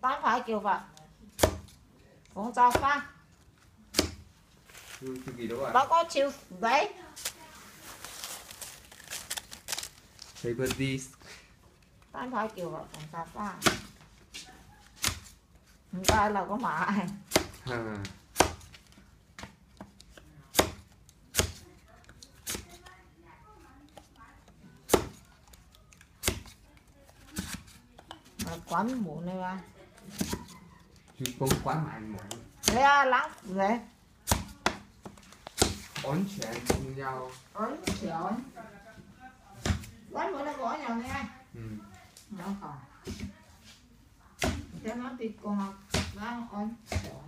tám phải kiểu Phật cũng cho pha nó có chiều đấy. Paper disc, tám phải kiểu Phật cũng cho pha chúng ta là có mã à. quán mũ này ba chu công quán mãi mỏi Lấy à, lắng lấy. ổn chuyện cùng nhau Ấn xỉu. Quán bún nó có nhau nha. ừ. Nó còn. Cho nó thì còn đang ấn xỉu.